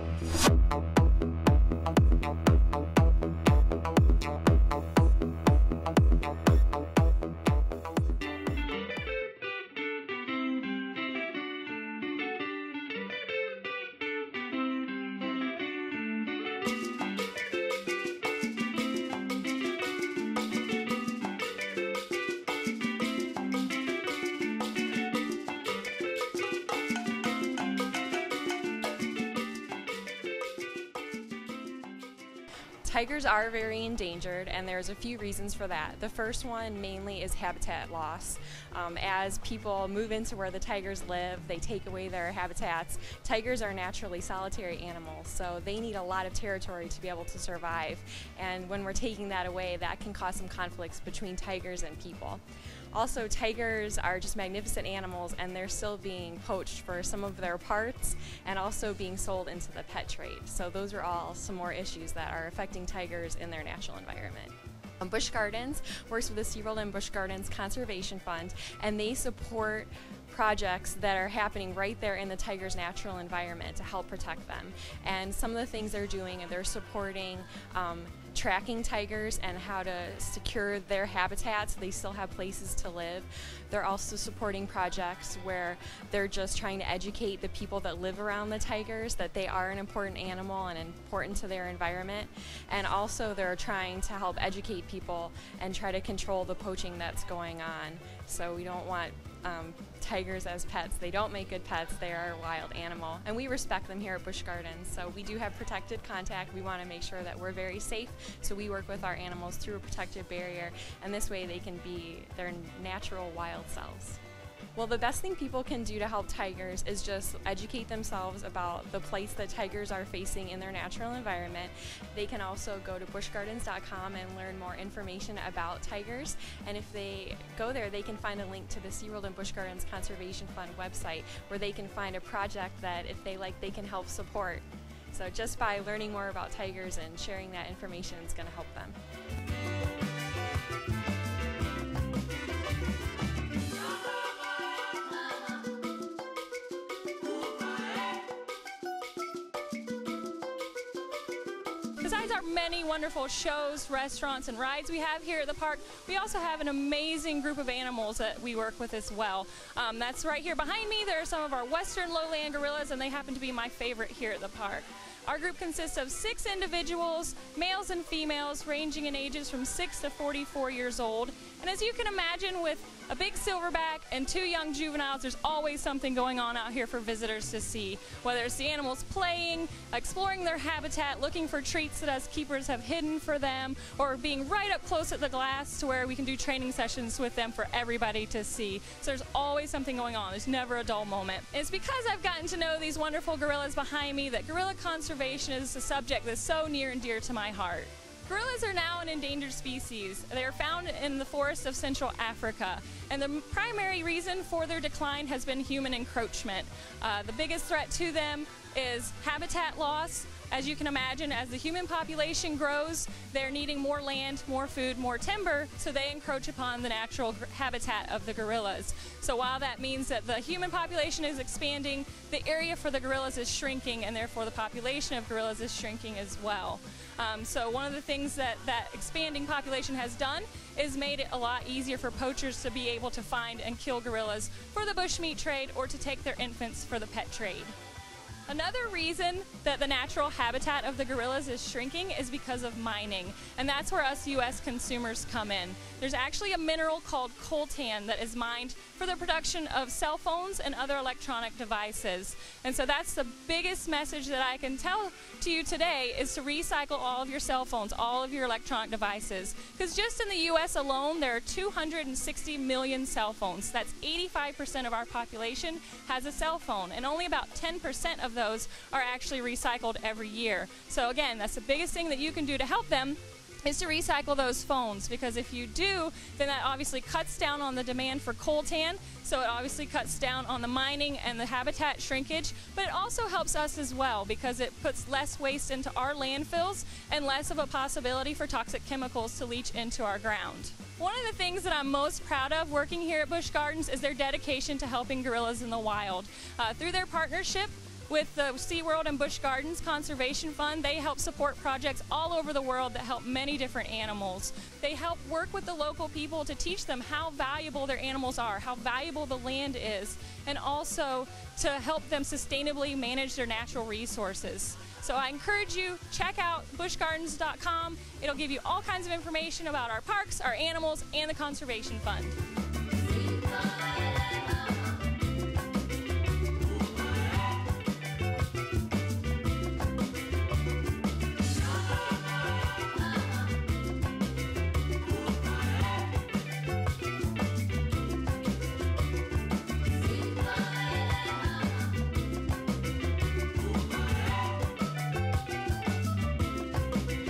Música Tigers are very endangered, and there's a few reasons for that. The first one mainly is habitat loss. Um, as people move into where the tigers live, they take away their habitats. Tigers are naturally solitary animals, so they need a lot of territory to be able to survive. And when we're taking that away, that can cause some conflicts between tigers and people. Also, tigers are just magnificent animals and they're still being poached for some of their parts and also being sold into the pet trade. So, those are all some more issues that are affecting tigers in their natural environment. Busch Gardens works with the SeaWorld and Busch Gardens Conservation Fund and they support projects that are happening right there in the tiger's natural environment to help protect them. And some of the things they're doing, and they're supporting um, tracking tigers and how to secure their habitats. They still have places to live. They're also supporting projects where they're just trying to educate the people that live around the tigers that they are an important animal and important to their environment. And also they're trying to help educate people and try to control the poaching that's going on. So we don't want um, tigers as pets. They don't make good pets. They are a wild animal. And we respect them here at Busch Gardens. So we do have protected contact. We want to make sure that we're very safe. So we work with our animals through a protective barrier. And this way they can be their natural wild selves. Well, the best thing people can do to help tigers is just educate themselves about the place that tigers are facing in their natural environment. They can also go to buschgardens.com and learn more information about tigers. And if they go there, they can find a link to the SeaWorld and Busch Gardens Conservation Fund website where they can find a project that, if they like, they can help support. So just by learning more about tigers and sharing that information is going to help them. Besides our many wonderful shows, restaurants, and rides we have here at the park, we also have an amazing group of animals that we work with as well. Um, that's right here behind me. There are some of our western lowland gorillas, and they happen to be my favorite here at the park. Our group consists of six individuals, males and females, ranging in ages from 6 to 44 years old. And as you can imagine, with a big silverback and two young juveniles, there's always something going on out here for visitors to see. Whether it's the animals playing, exploring their habitat, looking for treats that us keepers have hidden for them, or being right up close at the glass to where we can do training sessions with them for everybody to see. So there's always something going on. There's never a dull moment. It's because I've gotten to know these wonderful gorillas behind me that gorilla conservation is a subject that's so near and dear to my heart. Gorillas are now an endangered species. They are found in the forests of Central Africa, and the primary reason for their decline has been human encroachment. Uh, the biggest threat to them is habitat loss. As you can imagine, as the human population grows, they're needing more land, more food, more timber, so they encroach upon the natural habitat of the gorillas. So while that means that the human population is expanding, the area for the gorillas is shrinking, and therefore the population of gorillas is shrinking as well. Um, so one of the things that that expanding population has done is made it a lot easier for poachers to be able to find and kill gorillas for the bushmeat trade or to take their infants for the pet trade. Another reason that the natural habitat of the gorillas is shrinking is because of mining, and that's where us U.S. consumers come in. There's actually a mineral called coltan that is mined for the production of cell phones and other electronic devices. And so that's the biggest message that I can tell to you today is to recycle all of your cell phones, all of your electronic devices. Because just in the U.S. alone, there are 260 million cell phones. That's 85% of our population has a cell phone, and only about 10% of those are actually recycled every year. So again, that's the biggest thing that you can do to help them is to recycle those phones because if you do, then that obviously cuts down on the demand for coltan. So it obviously cuts down on the mining and the habitat shrinkage, but it also helps us as well because it puts less waste into our landfills and less of a possibility for toxic chemicals to leach into our ground. One of the things that I'm most proud of working here at Busch Gardens is their dedication to helping gorillas in the wild. Uh, through their partnership with the SeaWorld and Busch Gardens Conservation Fund. They help support projects all over the world that help many different animals. They help work with the local people to teach them how valuable their animals are, how valuable the land is, and also to help them sustainably manage their natural resources. So I encourage you, check out buschgardens.com. It'll give you all kinds of information about our parks, our animals, and the Conservation Fund.